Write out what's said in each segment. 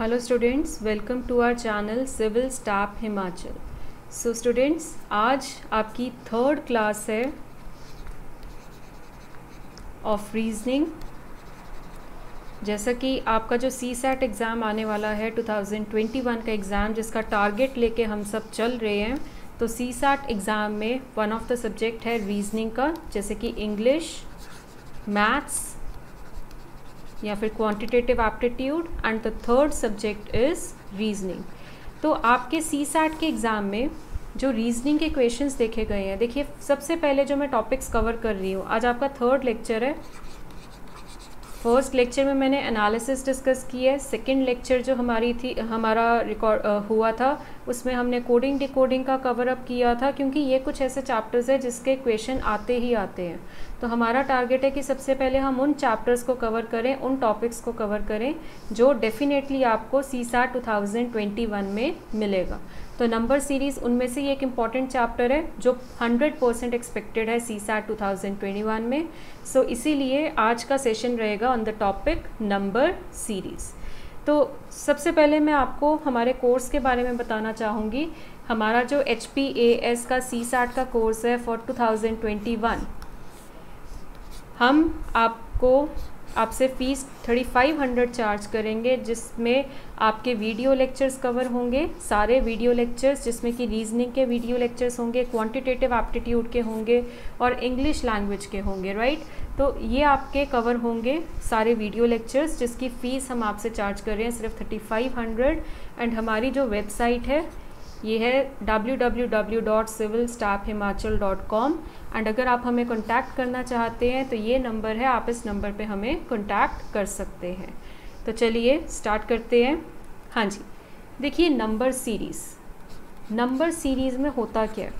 Hello students welcome to our channel civil staff Himachal so students आज आपकी third class है of reasoning जैसा कि आपका जो सी सैट एग्ज़ाम आने वाला है 2021 का एग्ज़ाम जिसका टारगेट लेके हम सब चल रहे हैं तो सी सैट एग्ज़ाम में वन ऑफ़ द सब्जेक्ट है रीजनिंग का, जैसे कि इंग्लिश मैथ्स या फिर quantitative aptitude and the third subject is reasoning तो आपके सी के एग्ज़ाम में जो रीजनिंग के क्वेश्चंस देखे गए हैं, देखिए, सबसे पहले जो मैं टॉपिक्स कवर कर रही हूँ, आज आपका थर्ड लेक्चर है फ़र्स्ट लेक्चर में मैंने एनालिसिस डिस्कस की है। सेकंड लेक्चर जो हमारी थी, हमारा रिकॉर्ड हुआ था, उसमें हमने कोडिंग डिकोडिंग का कवर अप किया था, क्योंकि ये कुछ ऐसे चैप्टर्स है जिसके क्वेश्चन आते ही आते हैं। तो हमारा टारगेट है कि सबसे पहले हम उन चैप्टर्स को कवर करें, उन टॉपिक्स को कवर करें, जो डेफिनेटली आपको सी सा टू में मिलेगा। तो नंबर सीरीज़ उनमें से ये एक इंपॉर्टेंट चैप्टर है जो 100 परसेंट एक्सपेक्टेड है सी सैट टू में। सो so, इसीलिए आज का सेशन रहेगा on the topic number series तो सबसे पहले मैं आपको हमारे कोर्स के बारे में बताना चाहूँगी। हमारा जो एच पी एस का सी सैट का कोर्स है फॉर 2021 हम आपको आपसे fees thirty five hundred charge करेंगे, जिसमें आपके वीडियो लेक्चर्स कवर होंगे, सारे वीडियो लेक्चर्स जिसमें कि रीजनिंग के वीडियो लेक्चर्स होंगे क्वांटिटेटिव एप्टीट्यूड के होंगे और इंग्लिश लैंग्वेज के होंगे राइट तो ये आपके कवर होंगे सारे वीडियो लेक्चर्स जिसकी फ़ीस हम आपसे चार्ज कर रहे हैं सिर्फ़ थर्टी फाइव हंड्रेड। एंड हमारी जो वेबसाइट है ये है www.civilstaffhimachal.com एंड अगर आप हमें कॉन्टैक्ट करना चाहते हैं तो ये नंबर है, आप इस नंबर पे हमें कॉन्टैक्ट कर सकते हैं। तो चलिए स्टार्ट करते हैं। हाँ जी, देखिए नंबर सीरीज़ नंबर सीरीज़ में होता क्या है?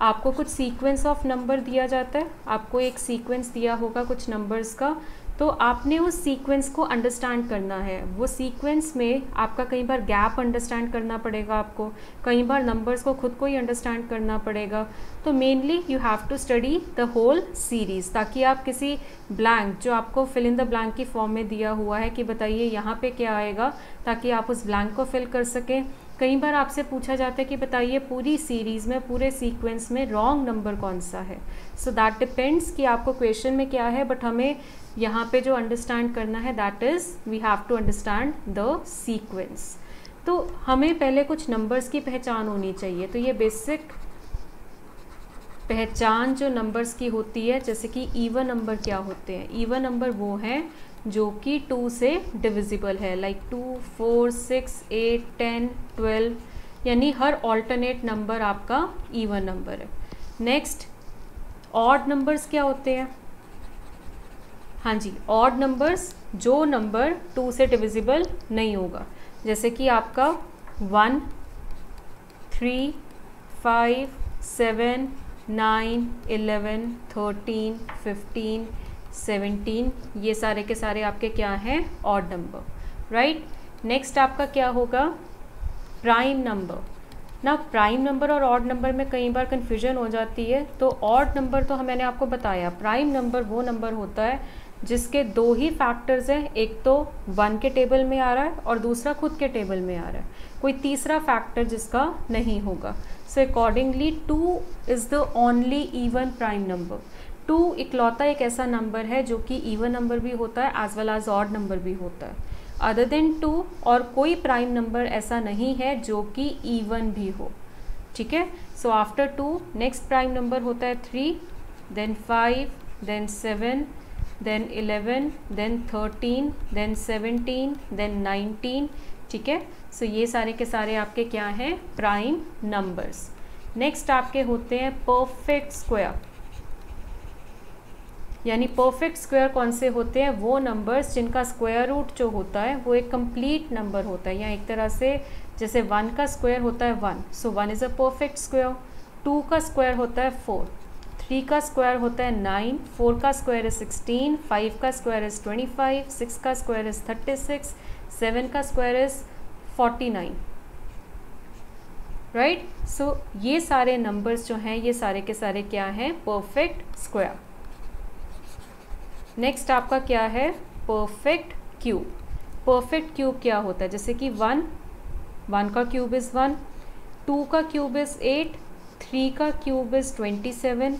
आपको कुछ सीक्वेंस ऑफ़ नंबर दिया जाता है, आपको एक सीक्वेंस दिया होगा कुछ नंबर्स का तो आपने उस सीक्वेंस को अंडरस्टैंड करना है। वो सीक्वेंस में आपका कई बार गैप अंडरस्टैंड करना पड़ेगा आपको। कई बार नंबर्स को खुद को ही अंडरस्टैंड करना पड़ेगा। तो mainly you have to study the whole series ताकि आप किसी ब्लैंक जो आपको फिल इन द ब्लैंक की फॉर्म में दिया हुआ है कि बताइए यहाँ पे क्या आएगा, ताकि आप उस ब्लैंक को फिल कर सकें। कई बार आपसे पूछा जाता है कि बताइए, पूरी सीरीज़ में, पूरे सीक्वेंस में रॉन्ग नंबर कौन सा है? सो दैट डिपेंड्स कि आपको क्वेश्चन में क्या है बट हमें यहाँ पे जो अंडरस्टैंड करना है that is we have to understand the sequence तो हमें पहले कुछ नंबर्स की पहचान होनी चाहिए। तो ये बेसिक पहचान जो नंबर्स की होती है, जैसे कि ईवन नंबर क्या होते हैं? ईवन नंबर वो हैं जो कि टू से डिविजिबल है like two four six eight ten twelve यानी हर ऑल्टरनेट नंबर आपका ईवन नंबर है। नेक्स्ट ऑड नंबर्स क्या होते हैं? हाँ जी ऑड नंबर्स जो नंबर टू से डिविजिबल नहीं होगा। जैसे कि आपका one three five seven nine eleven thirteen fifteen seventeen ये सारे के सारे आपके क्या हैं? ऑड नंबर राइट नेक्स्ट आपका क्या होगा? प्राइम नंबर ना प्राइम नंबर और ऑड नंबर में कई बार कन्फ्यूज़न हो जाती है तो ऑड नंबर तो मैंने आपको बताया। प्राइम नंबर वो नंबर होता है जिसके दो ही फैक्टर्स हैं। एक तो वन के टेबल में आ रहा है और दूसरा खुद के टेबल में आ रहा है। कोई तीसरा फैक्टर जिसका नहीं होगा। So accordingly two is the only even prime number two इकलौता एक ऐसा नंबर है जो कि इवन नंबर भी होता है as well as odd number भी होता है। अदर देन टू और कोई प्राइम नंबर ऐसा नहीं है जो कि इवन भी हो। ठीक है? So after two next prime number होता है three then five then seven then eleven then thirteen then seventeen then nineteen ठीक है? सो ये सारे के सारे आपके क्या हैं? प्राइम नंबर्स नेक्स्ट आपके होते हैं परफेक्ट स्क्वायर यानी परफेक्ट स्क्वायर कौन से होते हैं? वो नंबर्स जिनका स्क्वायर रूट जो होता है, वो एक कंप्लीट नंबर होता है। या एक तरह से जैसे वन का स्क्वायर होता है one so one is a perfect square two का स्क्वायर होता है फोर थ्री का स्क्वायर होता है नाइन फोर का स्क्वायर इज़ सिक्सटीन फाइव का square is twenty five six का square is thirty six seven का square is forty nine right so ये सारे नंबर्स जो हैं, ये सारे के सारे क्या हैं? परफेक्ट स्क्वायर नेक्स्ट आपका क्या है? परफेक्ट क्यूब परफेक्ट क्यूब क्या होता है? जैसे कि वन वन का क्यूब इज़ वन टू का क्यूब इज़ एट थ्री का cube is twenty seven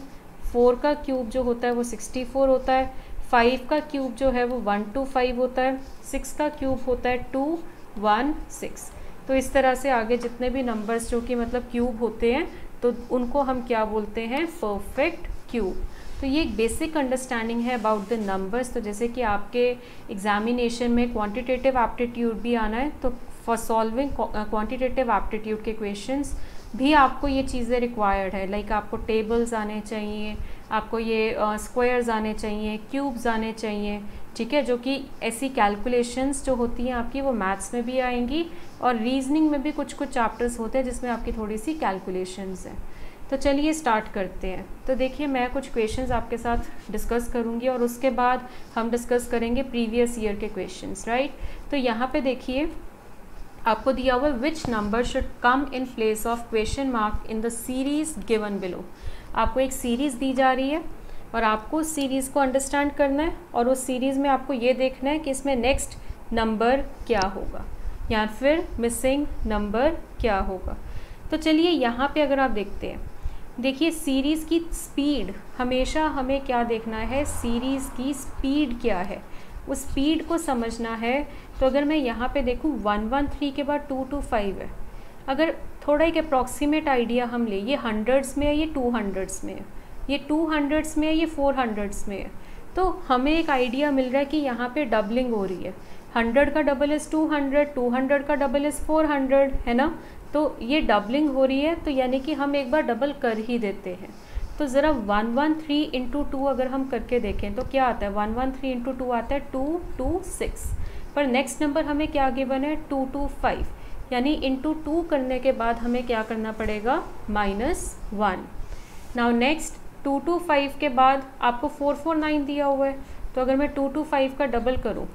four का क्यूब जो होता है वो सिक्सटी फोर होता है फाइव का क्यूब जो है वो वन टू फाइव होता है सिक्स का क्यूब होता है टू वन सिक्स तो इस तरह से आगे जितने भी नंबर्स जो कि मतलब क्यूब होते हैं तो उनको हम क्या बोलते हैं? परफेक्ट क्यूब तो ये एक बेसिक अंडरस्टैंडिंग है अबाउट द नंबर्स तो जैसे कि आपके एग्जामिनेशन में क्वांटिटेटिव एप्टीट्यूड भी आना है तो फॉर सॉल्विंग क्वांटिटेटिव एप्टीट्यूड के क्वेश्चंस भी आपको ये चीज़ें रिक्वायर्ड है. लाइक like आपको टेबल्स आने चाहिए आपको ये स्क्वायर्स uh, आने चाहिए क्यूब्स आने चाहिए ठीक है? जो कि ऐसी कैलकुलेशंस जो होती हैं आपकी वो मैथ्स में भी आएँगी और रीजनिंग में भी कुछ कुछ चैप्टर्स होते हैं जिसमें आपकी थोड़ी सी कैलकुलेशंस हैं. तो चलिए स्टार्ट करते हैं। तो देखिए, मैं कुछ क्वेश्चंस आपके साथ डिस्कस करूँगी और उसके बाद हम डिस्कस करेंगे प्रीवियस ईयर के क्वेश्चंस राइट तो यहाँ पे देखिए, आपको दिया हुआ which number should come in place of question mark in the series given below आपको एक सीरीज़ दी जा रही है और आपको उस सीरीज़ को अंडरस्टैंड करना है और उस सीरीज़ में आपको ये देखना है कि इसमें नेक्स्ट नंबर क्या होगा या फिर मिसिंग नंबर क्या होगा। तो चलिए यहाँ पे अगर आप देखते हैं देखिए सीरीज़ की स्पीड हमेशा हमें क्या देखना है? सीरीज़ की स्पीड क्या है? उस स्पीड को समझना है तो अगर मैं यहाँ पे देखूँ वन वन थ्री के बाद टू टू फाइव है। अगर थोड़ा एक अप्रॉक्सीमेट आइडिया हम ले, ये हंड्रेड्स में है, ये टू हंड्रेड्स में है। ये टू हंड्रेड्स में है, ये फोर हंड्रेड्स में है। तो हमें एक आइडिया मिल रहा है कि यहाँ पे डबलिंग हो रही है। हंड्रेड का double is two hundred two hundred का डबल इज़ फोर हंड्रेड है ना? तो ये डबलिंग हो रही है तो यानी कि हम एक बार डबल कर ही देते हैं। तो ज़रा one one three into two अगर हम करके देखें तो क्या आता है? One one three into two आता है टू टू सिक्स पर नेक्स्ट नंबर हमें क्या गिवन है? टू टू फाइव यानी इंटू टू करने के बाद हमें क्या करना पड़ेगा? Minus one now next two two five के बाद आपको फोर फोर नाइन दिया हुआ है। तो अगर मैं टू टू फाइव का डबल करूँ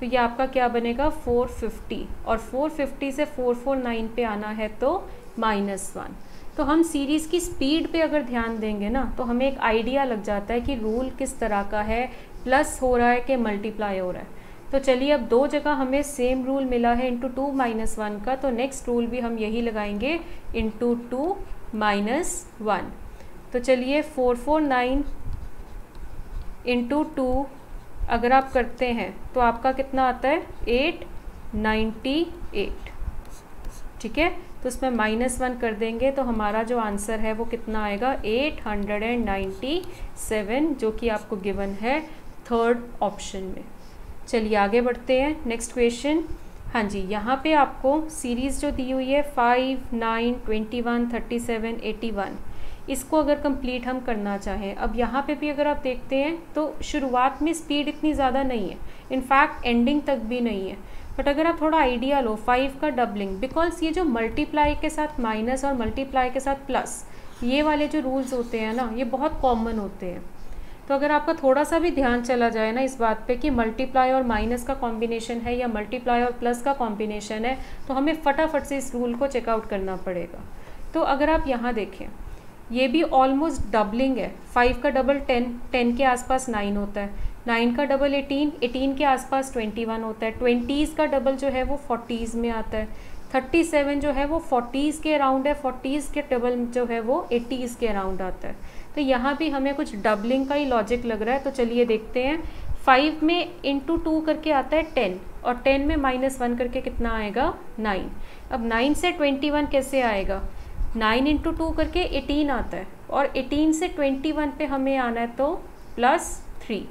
तो ये आपका क्या बनेगा? 450 और 450 से 449 पे आना है तो माइनस वन तो हम सीरीज़ की स्पीड पे अगर ध्यान देंगे ना तो हमें एक आइडिया लग जाता है कि रूल किस तरह का है प्लस हो रहा है कि मल्टीप्लाई हो रहा है। तो चलिए अब दो जगह हमें सेम रूल मिला है इंटू टू माइनस वन का तो नेक्स्ट रूल भी हम यही लगाएँगे इंटू टू माइनस वन तो चलिए four four nine into two अगर आप करते हैं तो आपका कितना आता है? Eight ninety eight. ठीक है? तो उसमें माइनस वन कर देंगे तो हमारा जो आंसर है वो कितना आएगा? Eight hundred and ninety seven, जो कि आपको गिवन है थर्ड ऑप्शन में। चलिए आगे बढ़ते हैं। Next question. हाँ जी, यहाँ पे आपको सीरीज़ जो दी हुई है, five, nine, twenty one, thirty seven, eighty one. इसको अगर कंप्लीट हम करना चाहें। अब यहाँ पे भी अगर आप देखते हैं तो शुरुआत में स्पीड इतनी ज़्यादा नहीं है। इनफैक्ट एंडिंग तक भी नहीं है। बट अगर आप थोड़ा आइडिया लो फाइव का डबलिंग बिकॉज़ ये जो मल्टीप्लाई के साथ माइनस और मल्टीप्लाई के साथ प्लस ये वाले जो रूल्स होते हैं ना, ये बहुत कॉमन होते हैं। तो अगर आपका थोड़ा सा भी ध्यान चला जाए ना इस बात पे कि मल्टीप्लाई और माइनस का कॉम्बिनेशन है या मल्टीप्लाई और प्लस का कॉम्बिनेशन है तो हमें फटाफट से इस रूल को चेकआउट करना पड़ेगा। तो अगर आप यहाँ देखें ये भी ऑलमोस्ट डबलिंग है। फाइव का डबल टेन टेन के आसपास नाइन होता है। नाइन का डबल एटीन एटीन के आसपास ट्वेंटी वन होता है। ट्वेंटीज़ का डबल जो है वो फोर्टीज़ में आता है। थर्टी सेवन जो है वो फोर्टीज़ के अराउंड है। फोर्टीज़ के डबल जो है वो एटीज़ के अराउंड आता है। तो यहाँ भी हमें कुछ डबलिंग का ही लॉजिक लग रहा है। तो चलिए देखते हैं। फाइव में इंटू टू करके आता है टेन और टेन में माइनस वन करके कितना आएगा? नाइन अब नाइन से ट्वेंटी वन कैसे आएगा? नाइन इंटू टू करके एटीन आता है। और एटीन से ट्वेंटी वन पे हमें आना है तो प्लस थ्री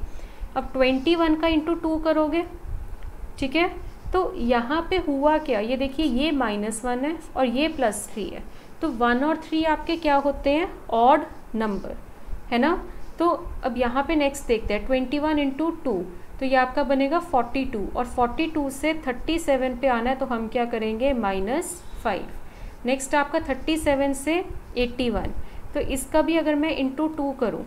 अब ट्वेंटी वन का इंटू टू करोगे, ठीक है? तो यहाँ पे हुआ क्या? ये देखिए, ये माइनस वन है और ये प्लस थ्री है। तो वन और थ्री आपके क्या होते हैं? ऑड नंबर है ना? तो अब यहाँ पे नेक्स्ट देखते हैं ट्वेंटी वन इंटू टू तो ये आपका बनेगा फोर्टी टू और फोर्टी टू से थर्टी सेवन पे आना है तो हम क्या करेंगे? माइनस फाइव नेक्स्ट आपका थर्टी सेवन से एट्टी वन तो इसका भी अगर मैं इंटू टू करूँ,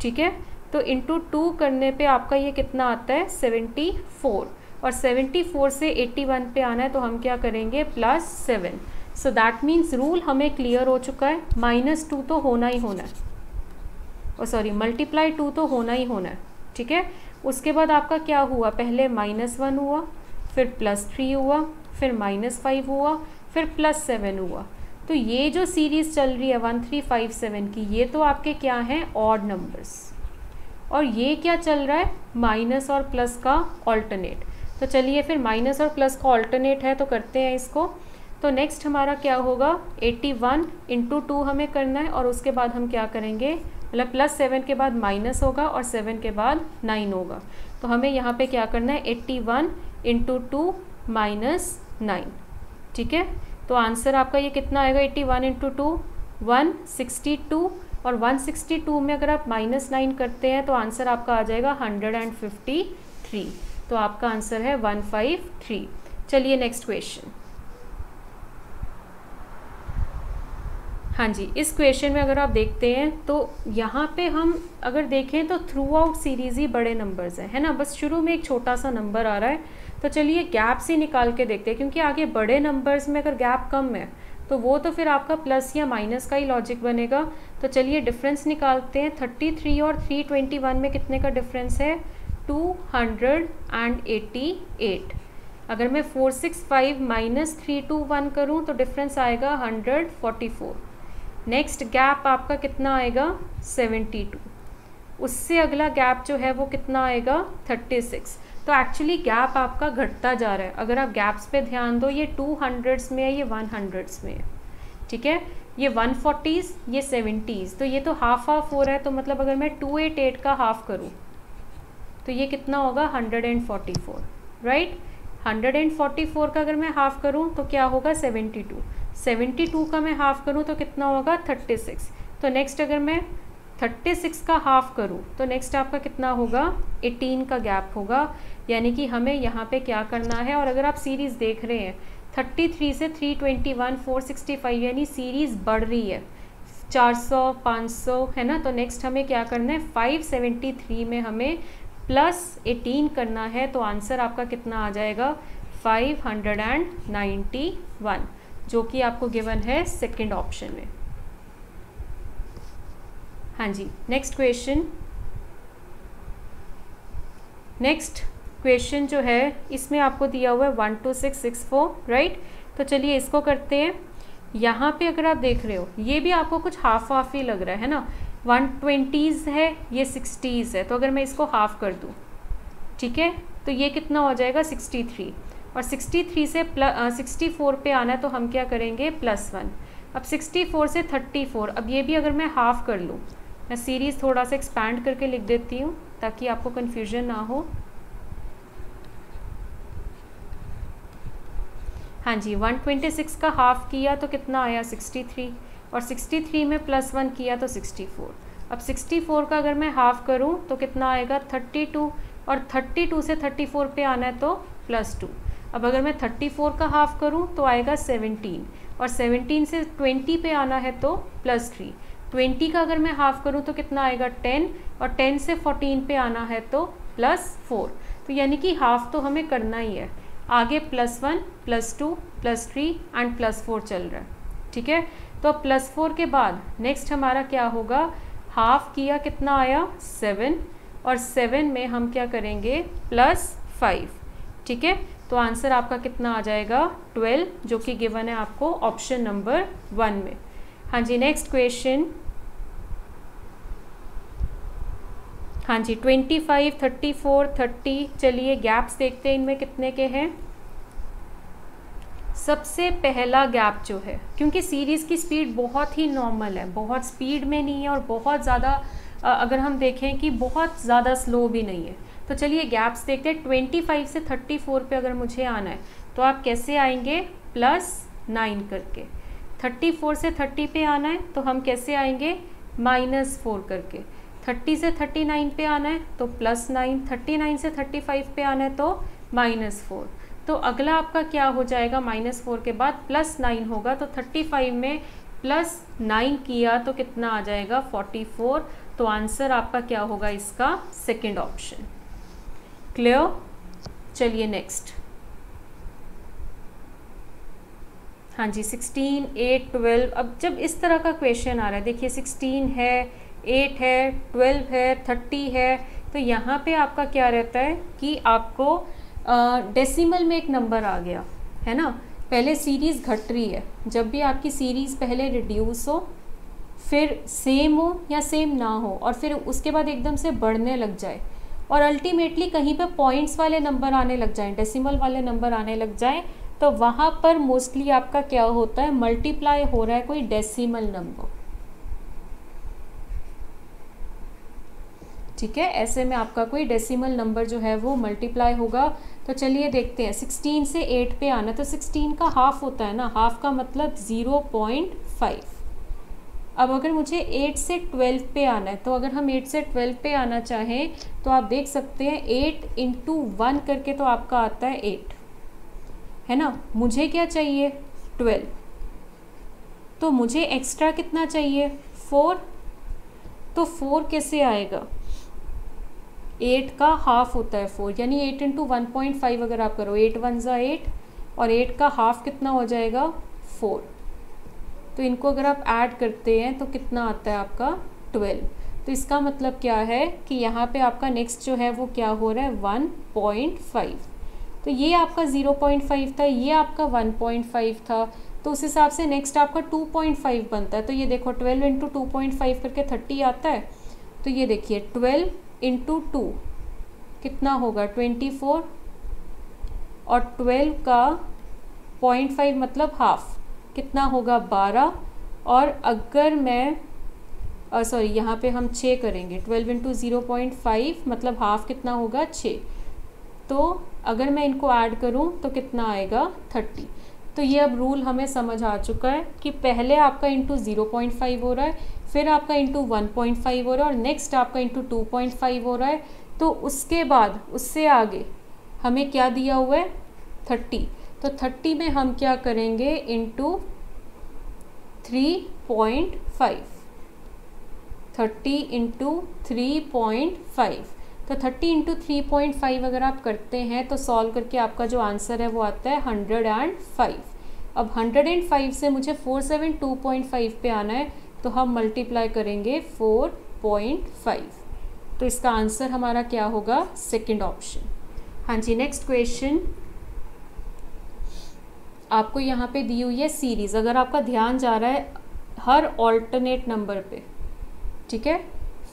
ठीक है? तो इंटू टू करने पे आपका ये कितना आता है? सेवेंटी फोर और सेवेंटी फोर से एट्टी वन पे आना है तो हम क्या करेंगे? Plus seven so that means rule हमें क्लियर हो चुका है. माइनस टू तो होना ही होना है. और सॉरी मल्टीप्लाई टू तो होना ही होना है, ठीक है? उसके बाद आपका क्या हुआ? पहले माइनस वन हुआ, फिर प्लस थ्री हुआ, फिर माइनस फाइव हुआ फिर प्लस सेवन हुआ। तो ये जो सीरीज़ चल रही है वन थ्री फाइव सेवन की, ये तो आपके क्या हैं? ऑड नंबर्स और ये क्या चल रहा है? माइनस और प्लस का ऑल्टरनेट तो चलिए फिर माइनस और प्लस का ऑल्टरनेट है तो करते हैं इसको। तो नेक्स्ट हमारा क्या होगा? 81 वन इंटू टू हमें करना है और उसके बाद हम क्या करेंगे? मतलब प्लस सेवन के बाद माइनस होगा और सेवन के बाद नाइन होगा। तो हमें यहाँ पे क्या करना है? 81 one into two minus nine ठीक है? तो आंसर आपका ये कितना आएगा? 81 one into two one sixty two और 162 में अगर आप माइनस नाइन करते हैं तो आंसर आपका आ जाएगा 153 तो आपका आंसर है 153 चलिए नेक्स्ट क्वेश्चन हाँ जी, इस क्वेश्चन में अगर आप देखते हैं तो यहाँ पे हम अगर देखें तो थ्रू आउट सीरीज़ ही बड़े नंबर्स हैं, है ना? बस शुरू में एक छोटा सा नंबर आ रहा है तो चलिए गैप से निकाल के देखते हैं, क्योंकि आगे बड़े नंबर्स में अगर गैप कम है तो वो तो फिर आपका प्लस या माइनस का ही लॉजिक बनेगा। तो चलिए डिफरेंस निकालते हैं। थर्टी थ्री और थ्री ट्वेंटी वन में कितने का डिफरेंस है? Two hundred and eighty eight अगर मैं four six five minus three two one करूँ तो डिफरेंस आएगा hundred forty four next gap आपका कितना आएगा? सेवेंटी टू उससे अगला गैप जो है, वो कितना आएगा? थर्टी सिक्स तो एक्चुअली गैप आपका घटता जा रहा है। अगर आप गैप्स पे ध्यान दो, ये टू हंड्रेड्स में है, ये वन हंड्रेड्स में है। ठीक है? ये वन फोर्टीज़ ये सेवेंटीज़ तो ये तो हाफ़ हाफ़ हो रहा है तो मतलब अगर मैं टू एट एट का हाफ़ करूँ तो ये कितना होगा? Hundred and forty four right hundred and forty four का अगर मैं हाफ़ करूँ तो क्या होगा? सेवेंटी टू सेवेंटी टू का मैं हाफ़ करूँ तो कितना होगा? थर्टी सिक्स तो नेक्स्ट अगर मैं थर्टी सिक्स का हाफ़ करूँ तो नेक्स्ट आपका कितना होगा? एटीन का गैप होगा। यानी कि हमें यहाँ पे क्या करना है? और अगर आप सीरीज़ देख रहे हैं, थर्टी थ्री से three twenty one, four sixty five, यानी सीरीज़ बढ़ रही है। चार सौ, पाँच सौ, है ना? तो नेक्स्ट हमें क्या करना है? फाइव सेवेंटी थ्री में हमें प्लस एटीन करना है तो आंसर आपका कितना आ जाएगा? Five hundred and ninety one, जो कि आपको गिवन है सेकेंड ऑप्शन में। हाँ जी नेक्स्ट क्वेश्चन नेक्स्ट क्वेश्चन जो है, इसमें आपको दिया हुआ है one two six six four right तो चलिए इसको करते हैं। यहाँ पे अगर आप देख रहे हो, ये भी आपको कुछ हाफ़ हाफ़ ही लग रहा है ना? वन ट्वेंटीज़ है, ये सिक्सटीज़ है तो अगर मैं इसको हाफ़ कर दूँ, ठीक है? तो ये कितना हो जाएगा? सिक्सटी थ्री और सिक्सटी थ्री से प्लस सिक्सटी फोर पर आना है तो हम क्या करेंगे? प्लस वन अब सिक्सटी फोर से थर्टी फोर अब ये भी अगर मैं हाफ़ कर लूँ मैं सीरीज़ थोड़ा सा एक्सपैंड करके लिख देती हूँ, ताकि आपको कन्फ्यूज़न ना हो। हाँ जी 126 का हाफ़ किया तो कितना आया? 63 और 63 में प्लस वन किया तो 64 अब 64 का अगर मैं हाफ़ करूँ तो कितना आएगा? 32 और 32 से 34 पे आना है तो प्लस टू अब अगर मैं 34 का हाफ़ करूँ तो आएगा 17 और 17 से 20 पे आना है तो प्लस थ्री ट्वेंटी का अगर मैं हाफ़ करूँ तो कितना आएगा टेन और टेन से फोर्टीन पे आना है तो प्लस फोर। तो यानी कि हाफ़ तो हमें करना ही है। आगे plus one, plus two, plus three and plus four चल रहा है। ठीक है? तो अब प्लस फोर के बाद नेक्स्ट हमारा क्या होगा? हाफ़ किया कितना आया? सेवन। और सेवन में हम क्या करेंगे? Plus five. ठीक है? तो आंसर आपका कितना आ जाएगा? ट्वेल्व, जो कि गिवन है आपको ऑप्शन नंबर वन में। हाँ जी, नेक्स्ट क्वेश्चन। हाँ जी twenty five thirty four thirty चलिए गैप्स देखते हैं इनमें कितने के हैं। सबसे पहला गैप जो है, क्योंकि सीरीज़ की स्पीड बहुत ही नॉर्मल है, बहुत स्पीड में नहीं है और बहुत ज़्यादा अगर हम देखें कि बहुत ज़्यादा स्लो भी नहीं है। तो चलिए गैप्स देखते हैं ट्वेंटी फाइव से थर्टी फोर पर अगर मुझे आना है तो आप कैसे आएँगे? प्लस नाइन करके। थर्टी फोर से थर्टी पे आना है तो हम कैसे आएँगे? माइनस फोर करके। थर्टी से थर्टी नाइन पे आना है तो प्लस नाइन थर्टी नाइन से थर्टी फाइव पे आना है तो माइनस फोर तो अगला आपका क्या हो जाएगा? माइनस फोर के बाद प्लस नाइन होगा तो थर्टी फाइव में प्लस नाइन किया तो कितना आ जाएगा? फोर्टी फोर तो आंसर आपका क्या होगा इसका? सेकेंड ऑप्शन क्लियर चलिए नेक्स्ट हाँ जी सिक्सटीन एट ट्वेल्व अब जब इस तरह का क्वेश्चन आ रहा है, देखिए सिक्सटीन है एट है, ट्वेल्व है, थर्टी है तो यहाँ पे आपका क्या रहता है कि आपको डेसिमल में एक नंबर आ गया, है ना? पहले सीरीज़ घट रही है, जब भी आपकी सीरीज़ पहले रिड्यूस हो, फिर सेम हो या सेम ना हो, और फिर उसके बाद एकदम से बढ़ने लग जाए, और अल्टीमेटली कहीं पे पॉइंट्स वाले नंबर आने लग जाएँ डेसिमल वाले नंबर आने लग जाएँ तो वहाँ पर मोस्टली आपका क्या होता है मल्टीप्लाई हो रहा है कोई डेसिमल नंबर ठीक है? ऐसे में आपका कोई डेसिमल नंबर जो है वो मल्टीप्लाई होगा। तो चलिए देखते हैं। 16 से एट पे आना। तो 16 का हाफ़ होता है ना? हाफ़ का मतलब 0.5 अब अगर मुझे एट से 12 पे आना है तो अगर हम 8 से 12 पे आना चाहें तो आप देख सकते हैं एट इंटू वन करके तो आपका आता है एट है ना? मुझे क्या चाहिए? 12 तो मुझे एक्स्ट्रा कितना चाहिए? फोर तो फोर कैसे आएगा? एट का हाफ़ होता है फोर, यानी eight into one point five अगर आप करो, एट वन ज़ा एट और एट का हाफ़ कितना हो जाएगा? फोर। तो इनको अगर आप ऐड करते हैं तो कितना आता है आपका? ट्वेल्व तो इसका मतलब क्या है कि यहाँ पे आपका नेक्स्ट जो है, वो क्या हो रहा है? वन पॉइंट फाइव तो ये आपका ज़ीरो पॉइंट फाइव था, ये आपका वन पॉइंट फाइव था। तो उस हिसाब से नेक्स्ट आपका टू पॉइंट फाइव बनता है। तो ये देखो twelve into two point five करके थर्टी आता है। तो ये देखिए ट्वेल्व इंटू टू कितना होगा? ट्वेंटी फोर और ट्वेल्व का पॉइंट फाइव मतलब हाफ़ कितना होगा? बारह और अगर मैं सॉरी यहाँ पे हम छः करेंगे twelve into zero point five मतलब हाफ़ कितना होगा? छः तो अगर मैं इनको ऐड करूँ तो कितना आएगा? थर्टी तो ये अब रूल हमें समझ आ चुका है कि पहले आपका इंटू ज़ीरो पॉइंट फाइव हो रहा है फिर आपका इंटू वन पॉइंट फाइव हो रहा है और नेक्स्ट आपका इंटू टू पॉइंट फाइव हो रहा है तो उसके बाद, उससे आगे हमें क्या दिया हुआ है? थर्टी तो थर्टी में हम क्या करेंगे? Into three point five thirty into three point five तो thirty into three point five अगर आप करते हैं तो सॉल्व करके आपका जो आंसर है वो आता है हंड्रेड एंड फाइव अब हंड्रेड एंड फाइव से मुझे four seven two point five पे आना है तो हम मल्टीप्लाई करेंगे फोर पॉइंट फाइव तो इसका आंसर हमारा क्या होगा? सेकेंड ऑप्शन हाँ जी नेक्स्ट क्वेश्चन आपको यहाँ पे दी हुई है सीरीज़ अगर आपका ध्यान जा रहा है हर ऑल्टरनेट नंबर पे, ठीक है?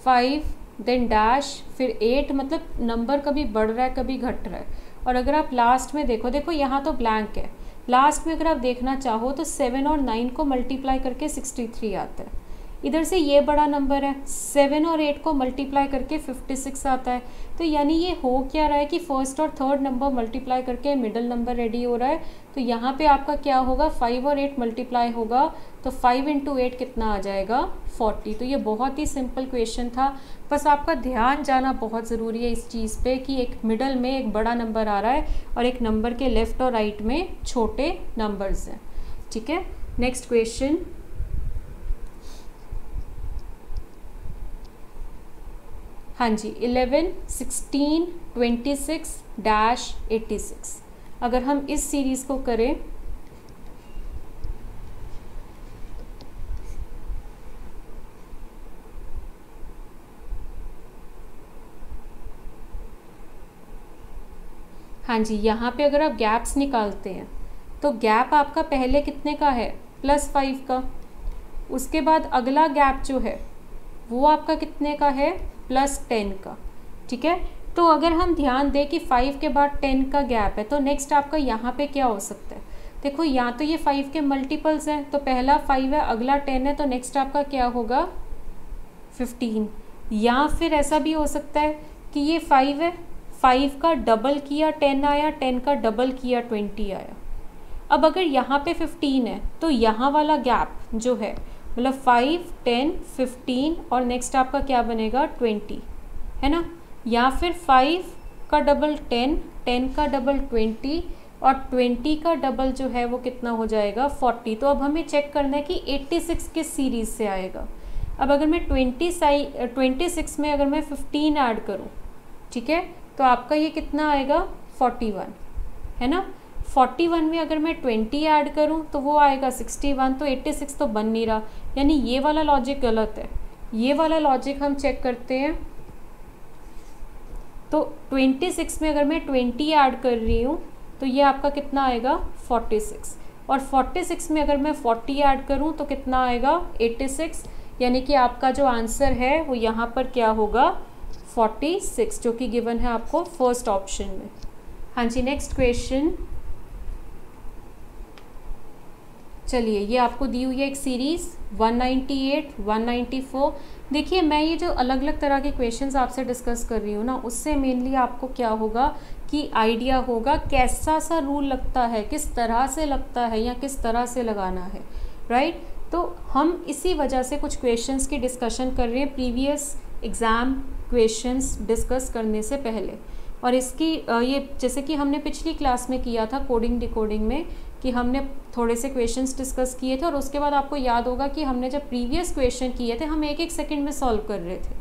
फाइव देन डैश फिर एट मतलब नंबर कभी बढ़ रहा है, कभी घट रहा है। और अगर आप लास्ट में देखो देखो यहाँ तो ब्लैंक है। लास्ट में अगर आप देखना चाहो तो सेवन और नाइन को मल्टीप्लाई करके सिक्सटी थ्री आता है। इधर से ये बड़ा नंबर है सेवन और एट को मल्टीप्लाई करके फिफ्टी सिक्स आता है। तो यानी ये हो क्या रहा है कि फ़र्स्ट और थर्ड नंबर मल्टीप्लाई करके मिडल नंबर रेडी हो रहा है। तो यहाँ पे आपका क्या होगा फाइव और एट मल्टीप्लाई होगा तो फाइव इंटू एट कितना आ जाएगा? फोर्टी तो ये बहुत ही सिंपल क्वेश्चन था। बस आपका ध्यान जाना बहुत ज़रूरी है इस चीज़ पे कि एक मिडल में एक बड़ा नंबर आ रहा है और एक नंबर के लेफ़्ट और राइट में छोटे नंबर्स हैं। ठीक है? नेक्स्ट क्वेश्चन हाँ जी eleven sixteen twenty six dash eighty six अगर हम इस सीरीज़ को करें हाँ जी, यहाँ पे अगर आप गैप्स निकालते हैं तो गैप आपका पहले कितने का है? प्लस फाइव का. उसके बाद अगला गैप जो है, वो आपका कितने का है? प्लस टेन का, ठीक है? तो अगर हम ध्यान दें कि फाइव के बाद टेन का गैप है तो नेक्स्ट आपका यहाँ पे क्या हो सकता है? देखो, यहाँ तो ये फाइव के मल्टीपल्स हैं तो पहला फाइव है, अगला टेन है तो नेक्स्ट आपका क्या होगा? फिफ्टीन या फिर ऐसा भी हो सकता है कि ये फाइव है फाइव का डबल किया टेन आया टेन का डबल किया ट्वेंटी आया। अब अगर यहाँ पे फिफ्टीन है तो यहाँ वाला गैप जो है मतलब फाइव टेन फिफ्टीन और नेक्स्ट आपका क्या बनेगा? ट्वेंटी है ना? या फिर फाइव का डबल टेन टेन का डबल ट्वेंटी और ट्वेंटी का डबल जो है वो कितना हो जाएगा? फोर्टी तो अब हमें चेक करना है कि एट्टी सिक्स किस सीरीज़ से आएगा। अब अगर मैं ट्वेंटी साई ट्वेंटी सिक्स में अगर मैं फिफ्टीन ऐड करूँ, ठीक है? तो आपका ये कितना आएगा? फोर्टी वन है ना? फोर्टी वन में अगर मैं ट्वेंटी ऐड करूँ तो वो आएगा सिक्सटी वन तो एट्टी सिक्स तो बन नहीं रहा। यानी ये वाला लॉजिक गलत है। ये वाला लॉजिक हम चेक करते हैं। तो 26 में अगर मैं 20 ऐड कर रही हूँ तो ये आपका कितना आएगा? 46 और 46 में अगर मैं 40 ऐड करूँ तो कितना आएगा? 86 यानी कि आपका जो आंसर है, वो यहाँ पर क्या होगा? 46 जो कि गिवन है आपको फ़र्स्ट ऑप्शन में। हाँ जी नेक्स्ट क्वेश्चन चलिए ये आपको दी हुई है एक सीरीज़ 198, 194 देखिए मैं ये जो अलग अलग तरह के क्वेश्चंस आपसे डिस्कस कर रही हूँ ना उससे मेनली आपको क्या होगा कि आइडिया होगा कैसा सा रूल लगता है किस तरह से लगता है या किस तरह से लगाना है राइट तो हम इसी वजह से कुछ क्वेश्चंस की डिस्कशन कर रहे हैं प्रीवियस एग्ज़ाम क्वेश्चंस डिस्कस करने से पहले। और इसकी ये जैसे कि हमने पिछली क्लास में किया था कोडिंग डिकोडिंग में कि हमने थोड़े से क्वेश्चंस डिस्कस किए थे और उसके बाद आपको याद होगा कि हमने जब प्रीवियस क्वेश्चन किए थे, हम एक एक सेकंड में सॉल्व कर रहे थे।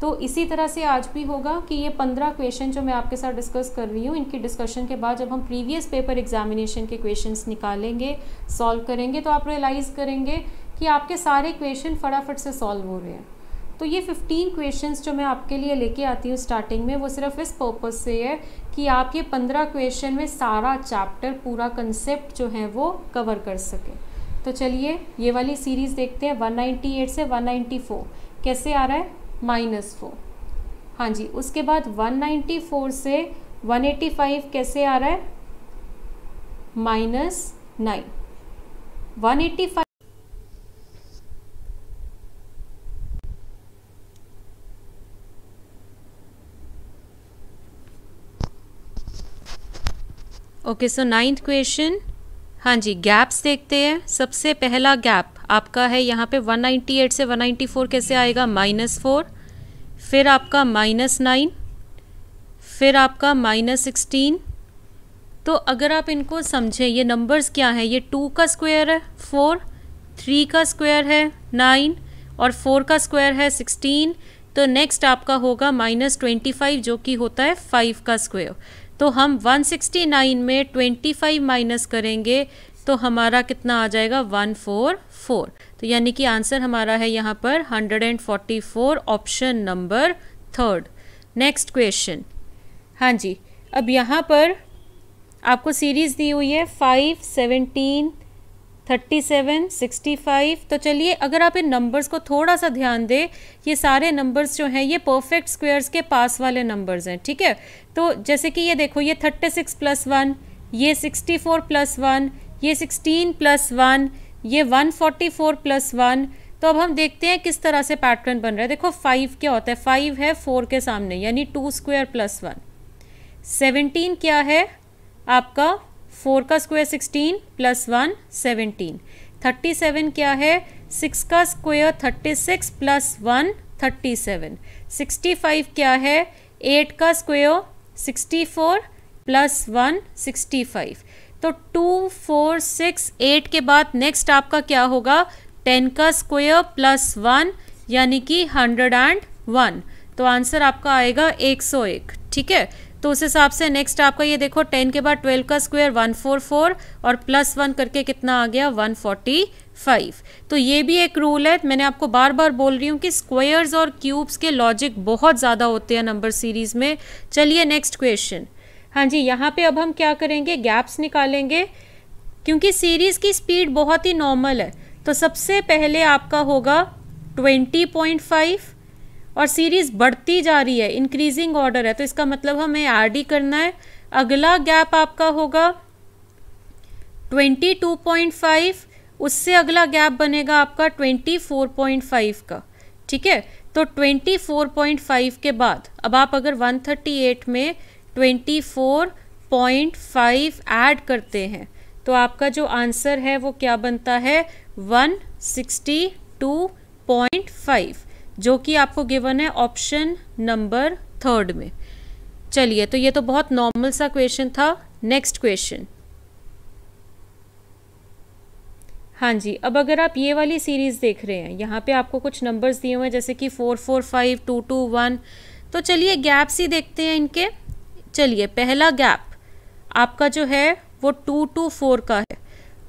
तो इसी तरह से आज भी होगा कि ये पंद्रह क्वेश्चन जो मैं आपके साथ डिस्कस कर रही हूँ, इनकी डिस्कशन के बाद जब हम प्रीवियस पेपर एग्जामिनेशन के क्वेश्चंस निकालेंगे सॉल्व करेंगे तो आप रियलाइज़ करेंगे कि आपके सारे क्वेश्चन फटाफट से सॉल्व हो रहे हैं। तो ये 15 क्वेश्चंस जो मैं आपके लिए लेके आती हूँ स्टार्टिंग में, वो सिर्फ़ इस पर्पज़ से है कि आप ये 15 क्वेश्चन में सारा चैप्टर पूरा कंसेप्ट जो है वो कवर कर सकें। तो चलिए, ये वाली सीरीज़ देखते हैं 198 से 194 कैसे आ रहा है? माइनस फोर हाँ जी, उसके बाद 194 से 185 कैसे आ रहा है? Minus nine one okay so ninth question हाँ जी गैप्स देखते हैं. सबसे पहला गैप आपका है यहाँ पे 198 से 194 कैसे आएगा? माइनस फोर फिर आपका माइनस नाइन फिर आपका माइनस सिक्सटीन तो अगर आप इनको समझें, ये नंबर्स क्या हैं? ये टू का स्क्वायर है फोर थ्री का स्क्वायर है नाइन और फोर का स्क्वायर है सिक्सटीन तो नेक्स्ट आपका होगा माइनस ट्वेंटी फाइव जो कि होता है फाइव का स्क्वायर तो हम 169 में 25 माइनस करेंगे तो हमारा कितना आ जाएगा? 144 तो यानी कि आंसर हमारा है यहाँ पर 144 option number third next question हाँ जी, अब यहाँ पर आपको सीरीज़ दी हुई है five seventeen thirty seven sixty five तो चलिए, अगर आप इन नंबर्स को थोड़ा सा ध्यान दें, ये सारे नंबर्स जो हैं, ये परफेक्ट स्क्वेयर्स के पास वाले नंबर्स हैं, ठीक है? तो जैसे कि ये देखो, ये थर्टी सिक्स प्लस वन ये सिक्सटी फोर प्लस वन ये सिक्सटीन प्लस वन ये one forty four plus one तो अब हम देखते हैं किस तरह से पैटर्न बन रहा है। देखो फाइव क्या होता है? फाइव है फोर के सामने, यानी two square plus one seventeen क्या है? आपका फोर का square sixteen plus one seventeen. Thirty seven क्या है? सिक्स का square thirty six plus one thirty seven. Sixty five क्या है? एट का square sixty four plus one sixty five. तो टू, फोर, सिक्स, एट के बाद नेक्स्ट आपका क्या होगा? टेन का स्क्वायर प्लस वन, यानी कि हंड्रेड एंड वन। तो आंसर आपका आएगा एक सौ एक, ठीक है? तो उस हिसाब से नेक्स्ट आपका ये देखो टेन के बाद ट्वेल्व का स्क्वायर वन फोर फोर और प्लस वन करके कितना आ गया? वन फोर्टी फाइव तो ये भी एक रूल है, मैंने आपको बार बार बोल रही हूँ कि स्क्वायर्स और क्यूब्स के लॉजिक बहुत ज़्यादा होते हैं नंबर सीरीज़ में। चलिए नेक्स्ट क्वेश्चन हाँ जी, यहाँ पे अब हम क्या करेंगे? गैप्स निकालेंगे, क्योंकि सीरीज़ की स्पीड बहुत ही नॉर्मल है। तो सबसे पहले आपका होगा ट्वेंटी पॉइंट फाइव और सीरीज़ बढ़ती जा रही है इंक्रीजिंग ऑर्डर है। तो इसका मतलब हमें ही करना है। अगला गैप आपका होगा 22.5 उससे अगला गैप बनेगा आपका 24.5 का, ठीक है? तो 24.5 के बाद, अब आप अगर 138 में 24.5 ऐड करते हैं तो आपका जो आंसर है वो क्या बनता है? 162.5 जो कि आपको गिवन है ऑप्शन नंबर थर्ड में। चलिए तो ये तो बहुत नॉर्मल सा क्वेश्चन था। नेक्स्ट क्वेश्चन हाँ जी, अब अगर आप ये वाली सीरीज़ देख रहे हैं, यहाँ पे आपको कुछ नंबर्स दिए हुए हैं, जैसे कि four four five two two one तो चलिए गैप्स ही देखते हैं इनके। चलिए, पहला गैप आपका जो है, वो टू टू फोर का है।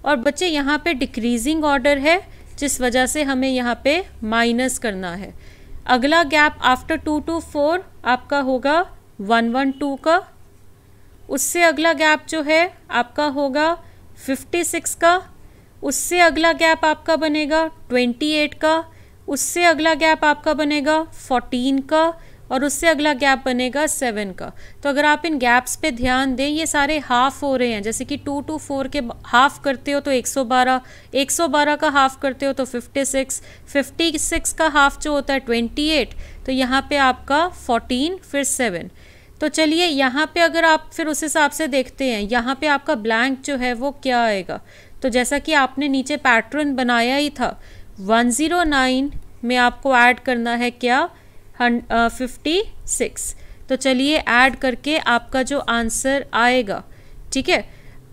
और बच्चे, यहाँ पे डिक्रीजिंग ऑर्डर है। जिस वजह से हमें यहाँ पे माइनस करना है। अगला gap after two two four आपका होगा वन वन टू का। उससे अगला गैप जो है आपका होगा फिफ्टी सिक्स का। उससे अगला गैप आपका बनेगा ट्वेंटी एट का। उससे अगला गैप आपका बनेगा फोर्टीन का। और उससे अगला गैप बनेगा सेवन का। तो अगर आप इन गैप्स पे ध्यान दें, ये सारे हाफ़ हो रहे हैं। जैसे कि टू टू फोर के हाफ़ करते हो तो 112 112 का हाफ़ करते हो तो 56 56 का हाफ़ जो होता है 28 तो यहाँ पे आपका 14 फिर 7 तो चलिए, यहाँ पे अगर आप फिर उस हिसाब से देखते हैं, यहाँ पे आपका ब्लैंक जो है वो क्या आएगा? तो जैसा कि आपने नीचे पैटर्न बनाया ही था 109 में आपको ऐड करना है क्या? फिफ्टी सिक्स तो चलिए ऐड करके आपका जो आंसर आएगा, ठीक है?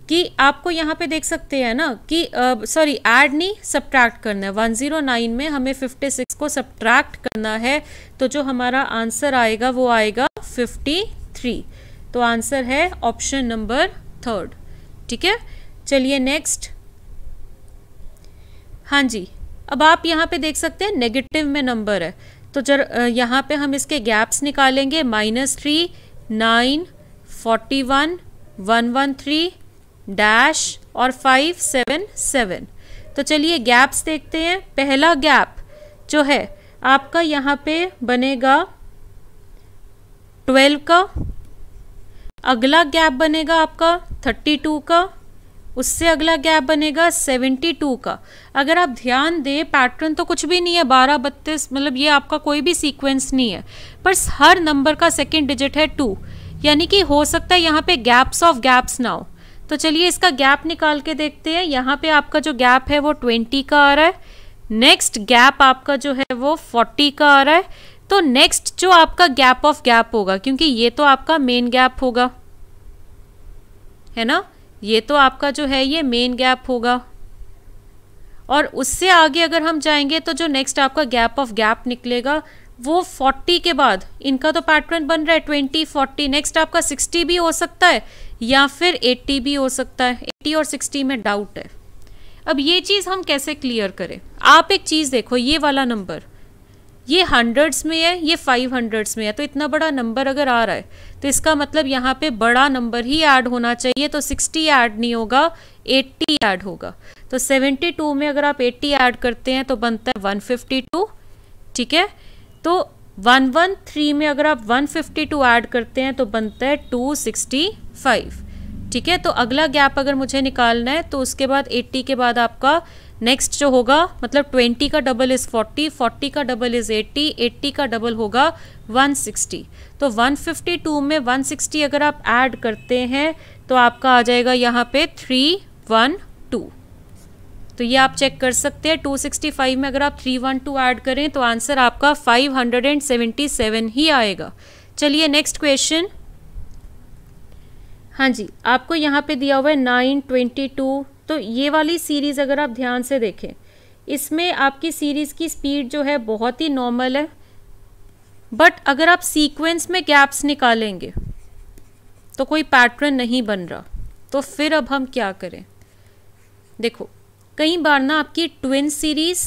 कि आपको यहाँ पे देख सकते हैं ना कि सॉरी ऐड नहीं सब्ट्रैक्ट करना है। 109 में हमें 56 को सब्ट्रैक्ट करना है तो जो हमारा आंसर आएगा वो आएगा 53 तो आंसर है ऑप्शन नंबर थर्ड ठीक है? चलिए नेक्स्ट हाँ जी, अब आप यहाँ पे देख सकते हैं नेगेटिव में नंबर है। तो जर यहाँ पे हम इसके गैप्स निकालेंगे minus three nine forty one one one three dash और फाइव सेवन सेवन तो चलिए गैप्स देखते हैं। पहला गैप जो है, आपका यहाँ पे बनेगा ट्वेल्व का। अगला गैप बनेगा आपका थर्टी टू का। उससे अगला गैप बनेगा सेवेंटी टू का। अगर आप ध्यान दें, पैटर्न तो कुछ भी नहीं है, बारह बत्तीस मतलब ये आपका कोई भी सीक्वेंस नहीं है। पर हर नंबर का सेकेंड डिजिट है टू यानी कि हो सकता है यहाँ पे गैप्स ऑफ़ गैप्स ना हो। तो चलिए इसका गैप निकाल के देखते हैं। यहाँ पे आपका जो गैप है वो ट्वेंटी का आ रहा है। नेक्स्ट गैप आपका जो है वो फोर्टी का आ रहा है। तो नेक्स्ट जो आपका गैप ऑफ़ गैप होगा, क्योंकि ये तो आपका मेन गैप होगा। है ना? ये तो आपका जो है, ये मेन गैप होगा। और उससे आगे अगर हम जाएँगे तो जो नेक्स्ट आपका गैप ऑफ़ गैप निकलेगा, वो 40 के बाद, इनका तो पैटर्न बन रहा है 20 40 नेक्स्ट आपका 60 भी हो सकता है, या फिर 80 भी हो सकता है। 80 और 60 में डाउट है। अब ये चीज़ हम कैसे क्लियर करें? आप एक चीज़ देखो, ये वाला नंबर ये हंड्रेड्स में है, ये फाइव हंड्रेड्स में है तो इतना बड़ा नंबर अगर आ रहा है तो इसका मतलब यहाँ पे बड़ा नंबर ही ऐड होना चाहिए तो सिक्सटी ऐड नहीं होगा एट्टी ऐड होगा। तो सेवेंटी टू में अगर आप एट्टी ऐड करते हैं तो बनता है वन फिफ्टी टू ठीक है? तो वन वन थ्री में अगर आप वन फिफ्टी टू ऐड करते हैं तो बनता है टू सिक्सटी फाइव ठीक है? तो अगला गैप अगर मुझे निकालना है तो उसके बाद एट्टी के बाद आपका नेक्स्ट जो होगा मतलब 20 का डबल इज़ 40 40 का डबल इज़ 80 80 का डबल होगा 160 तो 152 में 160 अगर आप ऐड करते हैं तो आपका आ जाएगा यहाँ पे 312 तो ये आप चेक कर सकते हैं 265 में अगर आप 312 ऐड करें तो आंसर आपका 577 ही आएगा. चलिए नेक्स्ट क्वेश्चन हाँ जी, आपको यहाँ पे दिया हुआ है नाइन ट्वेंटी टू तो ये वाली सीरीज़ अगर आप ध्यान से देखें, इसमें आपकी सीरीज़ की स्पीड जो है बहुत ही नॉर्मल है। बट अगर आप सीक्वेंस में गैप्स निकालेंगे तो कोई पैटर्न नहीं बन रहा। तो फिर अब हम क्या करें? देखो, कई बार ना आपकी ट्विन सीरीज़